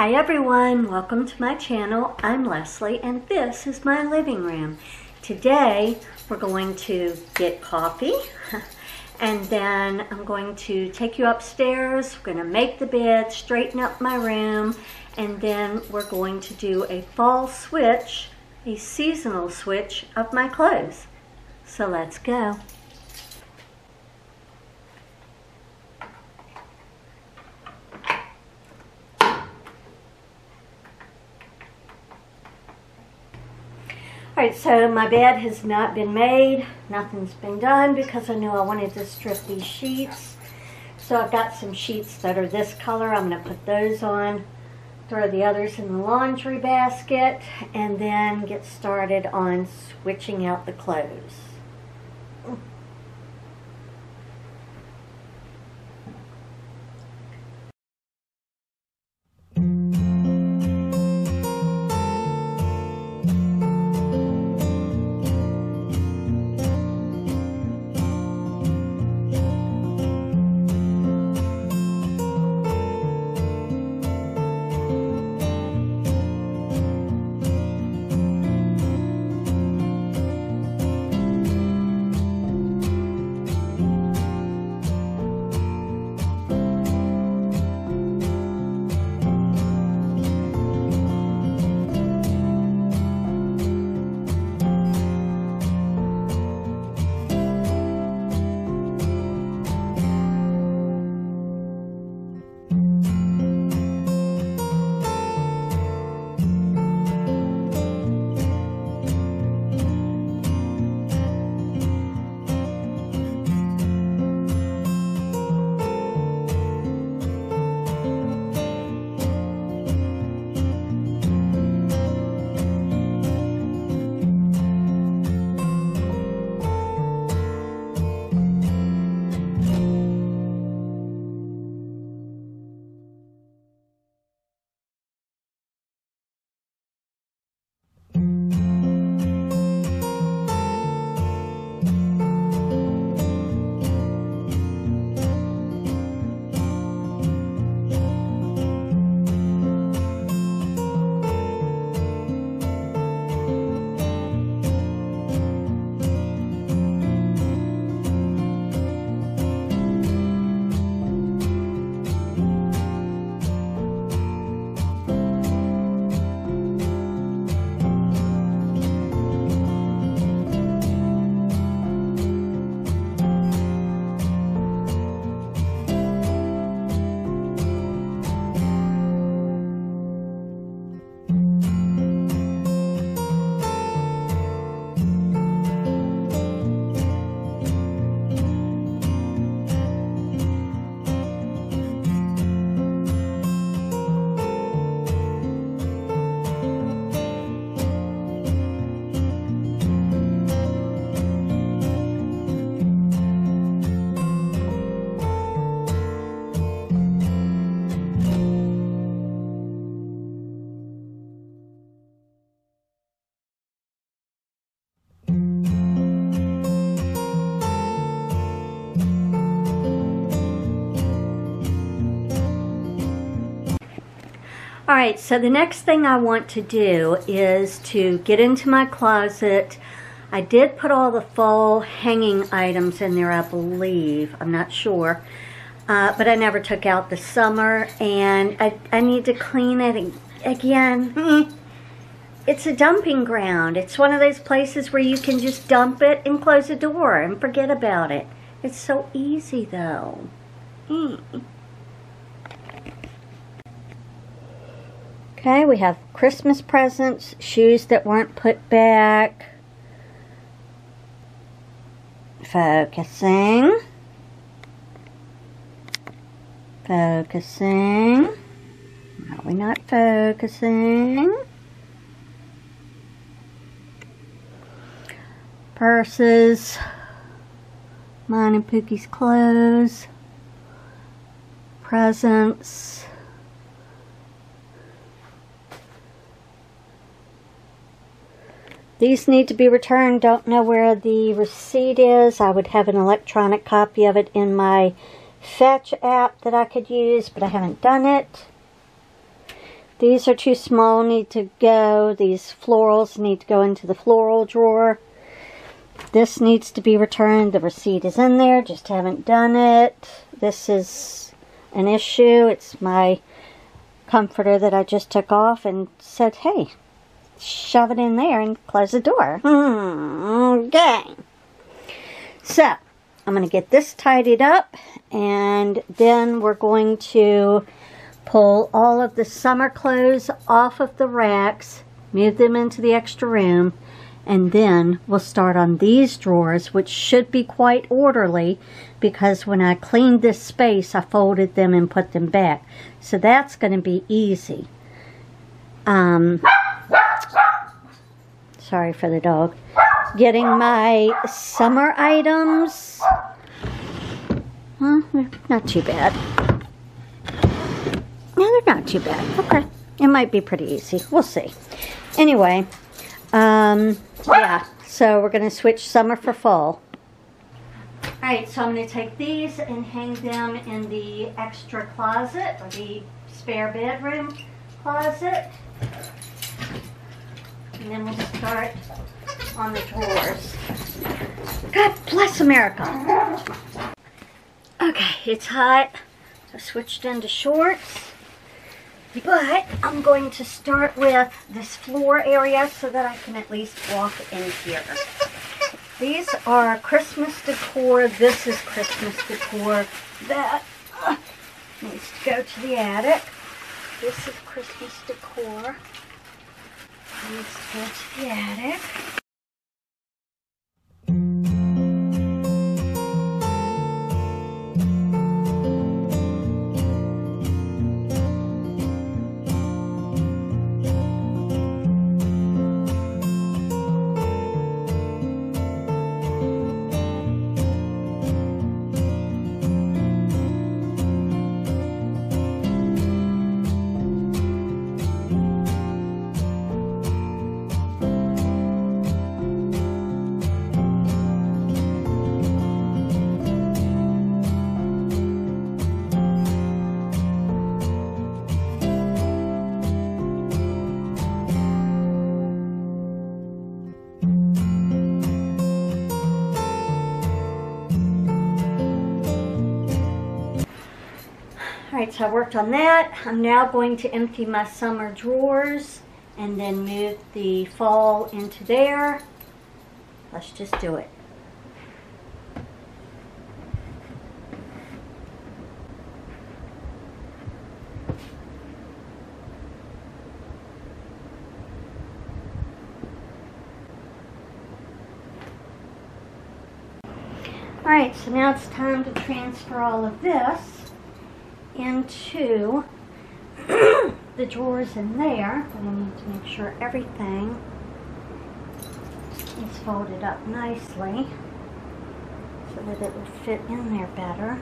Hi everyone, welcome to my channel. I'm Leslee and this is my living room. Today we're going to get coffee and then I'm going to take you upstairs. We're going to make the bed, straighten up my room, and then we're going to do a fall switch, a seasonal switch of my clothes. So let's go. Alright, so my bed has not been made. Nothing's been done because I knew I wanted to strip these sheets. So I've got some sheets that are this color. I'm going to put those on, throw the others in the laundry basket, and then get started on switching out the clothes. All right, so the next thing I want to do is to get into my closet. I did put all the fall hanging items in there, I believe. I'm not sure. Uh, but I never took out the summer, and I, I need to clean it again. It's a dumping ground. It's one of those places where you can just dump it and close the door and forget about it. It's so easy, though. Okay, we have Christmas presents, shoes that weren't put back. Focusing. Focusing. Are we not focusing? Purses. Mine and Pookie's clothes. Presents. These need to be returned. Don't know where the receipt is. I would have an electronic copy of it in my Fetch app that I could use, but I haven't done it. These are too small, need to go. These florals need to go into the floral drawer. This needs to be returned. The receipt is in there, just haven't done it. This is an issue. It's my comforter that I just took off and said, hey, shove it in there and close the door. Hmm, okay. So, I'm going to get this tidied up and then we're going to pull all of the summer clothes off of the racks, move them into the extra room, and then we'll start on these drawers, which should be quite orderly because when I cleaned this space, I folded them and put them back. So that's going to be easy. Um, sorry for the dog. Getting my summer items. Not too bad. No, they're not too bad. Okay. It might be pretty easy. We'll see. Anyway, um, yeah. So we're going to switch summer for fall. Alright, so I'm going to take these and hang them in the extra closet, or the spare bedroom closet. And then we'll start on the drawers. God bless America. Okay, it's hot. I switched into shorts. But I'm going to start with this floor area so that I can at least walk in here. These are Christmas decor. This is Christmas decor. That uh, needs to go to the attic. This is Christmas decor. Needs to go to the attic. Alright, so I worked on that. I'm now going to empty my summer drawers and then move the fall into there. Let's just do it. Alright, so now it's time to transfer all of this into the drawers in there. But I need to make sure everything is folded up nicely so that it would fit in there better.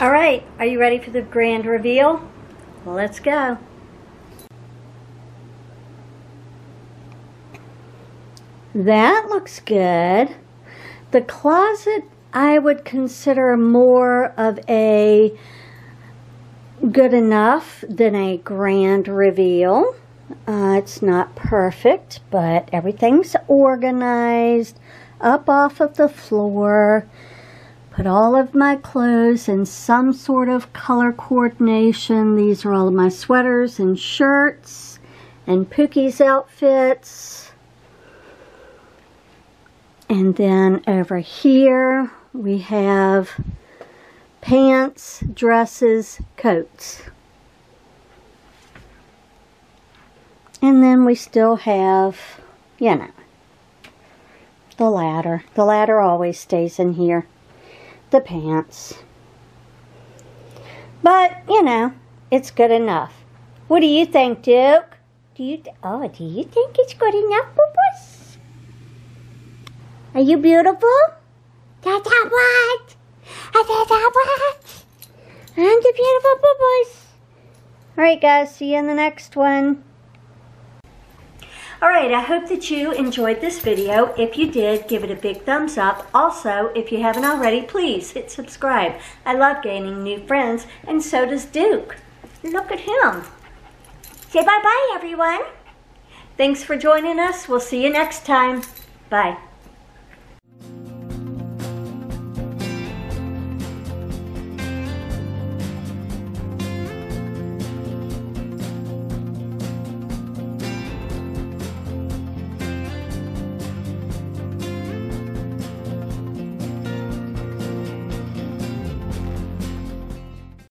All right, are you ready for the grand reveal? Let's go. That looks good. The closet I would consider more of a good enough than a grand reveal. Uh, it's not perfect, but everything's organized up off of the floor put all of my clothes in some sort of color coordination. These are all of my sweaters and shirts and Pookie's outfits. And then over here we have pants, dresses, coats. And then we still have you know. The ladder. The ladder always stays in here. The pants. But, you know, it's good enough. What do you think, Duke? Do you, th- oh, do you think it's good enough, Bubbles? Are you beautiful? That's what? I said that what? I'm the beautiful Bubbles. Alright guys, see you in the next one. Alright, I hope that you enjoyed this video. If you did, give it a big thumbs up. Also, if you haven't already, please hit subscribe. I love gaining new friends, and so does Duke. Look at him. Say bye-bye, everyone. Thanks for joining us. We'll see you next time. Bye.